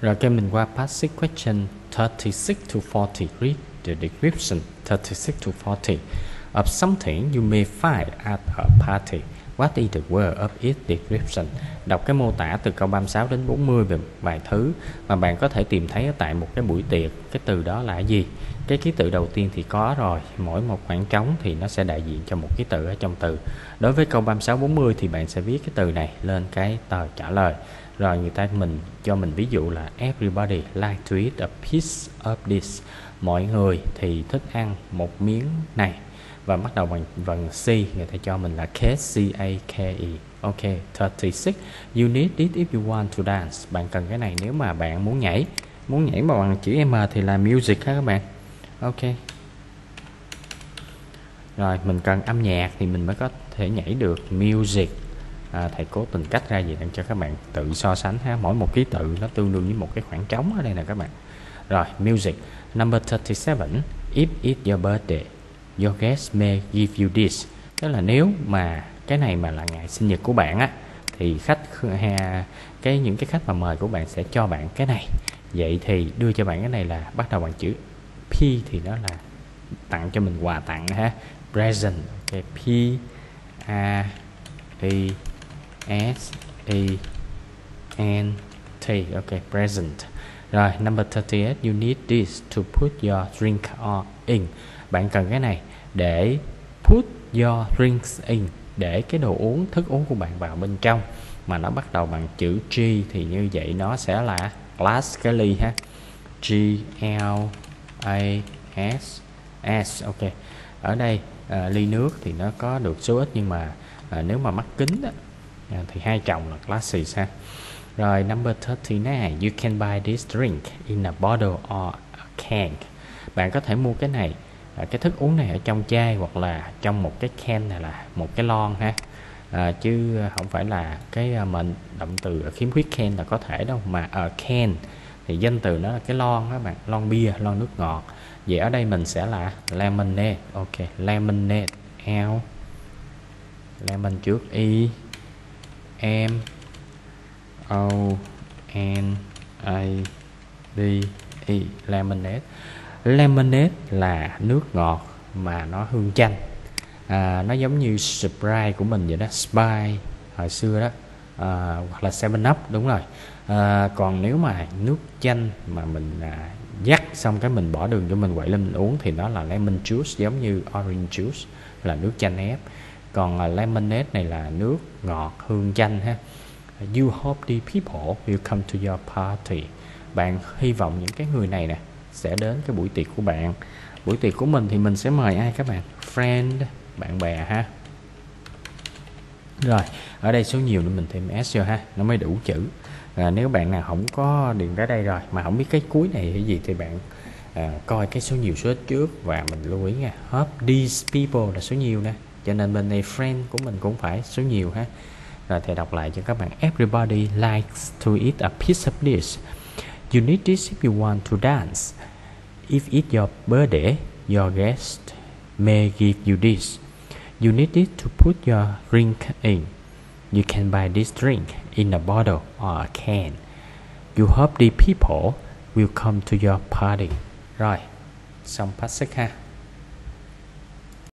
Rồi cái mình qua question 36 to 40. Read the description 36 to 40 of something you may find at a party. What is the word of its description? Đọc cái mô tả từ câu 36 đến 40 về vài thứ mà bạn có thể tìm thấy ở tại một cái buổi tiệc. Cái từ đó là gì? Cái ký tự đầu tiên thì có rồi. Mỗi một khoảng trống thì nó sẽ đại diện cho một ký tự ở trong từ. Đối với câu 36 40 thì bạn sẽ viết cái từ này lên cái tờ trả lời. Rồi người ta mình, cho mình ví dụ là, everybody like to eat a piece of this. Mọi người thì thích ăn một miếng này. Và bắt đầu bằng vần C người ta cho mình là K C A K E. Ok 36 you need it if you want to dance. Bạn cần cái này nếu mà bạn muốn nhảy. Muốn nhảy mà bằng chữ M thì là music ha các bạn? Ok. Rồi mình cần âm nhạc thì mình mới có thể nhảy được music. À, thầy cố tình cách ra gì để cho các bạn tự so sánh ha. Mỗi một ký tự nó tương đương với một cái khoảng trống ở đây nè các bạn rồi music. Number 37 if it's your birthday. Your guest may give you this. Tức là nếu mà cái này mà là ngày sinh nhật của bạn á Thì khách ha, à, cái những cái khách mà mời của bạn sẽ cho bạn cái này. Vậy thì đưa cho bạn cái này là bắt đầu bằng chữ P thì nó là tặng cho mình quà tặng ha. Present okay. P A E S E N T Ok present. Rồi number 38 You need this to put your drink on in. Bạn cần cái này để put your drinks in để cái đồ uống thức uống của bạn vào bên trong. Mà nó bắt đầu bằng chữ G thì như vậy nó sẽ là glass cái ly ha. G L A S S. Ok. Ở đây à, ly nước thì nó có được số ít nhưng mà à, nếu mà mắt kính đó, à, thì hai chồng là glasses ha rồi number 39 you can buy this drink in a bottle or a can. Bạn có thể mua cái này à, cái thức uống này ở trong chai hoặc là trong một cái can này là một cái lon ha. À, chứ không phải là cái à, mệnh động từ khiếm khuyết can là có thể đâu mà ở can thì danh từ nó là cái lon các bạn lon bia lon nước ngọt. Vậy ở đây mình sẽ là lemonade. Ok lemonade L. Lemon trước E M O N A D E lemonade. Lemonade là nước ngọt mà nó hương chanh. À, nó giống như Sprite của mình vậy đó Sprite hồi xưa đó. À, hoặc là Seven Up đúng rồi. À, còn nếu mà nước chanh mà mình à, dắt xong cái mình bỏ đường cho mình quậy lên mình uống thì nó là lemon juice giống như orange juice là nước chanh ép. Còn à, lemonade này là nước ngọt hương chanh ha you hope the people will come to your party. Bạn hy vọng những cái người này nè sẽ đến cái buổi tiệc của bạn. Buổi tiệc của mình thì mình sẽ mời ai các bạn? Friend bạn bè ha. Rồi ở đây số nhiều nữa mình thêm s vô ha nó mới đủ chữ. À, nếu bạn nào không có điền tới đây rồi mà không biết cái cuối này cái gì thì bạn à, coi cái số nhiều số ít trước và mình lưu ý nha. Hope these people là số nhiều nè cho nên bên này friend của mình cũng phải số nhiều ha. Rồi thầy đọc lại cho các bạn everybody likes to eat a piece of this you need this if you want to dance If it's your birthday, your guest may give you this. You need it to put your drink in. You can buy this drink in a bottle or a can. You hope the people will come to your party. Rồi, xong passage ha.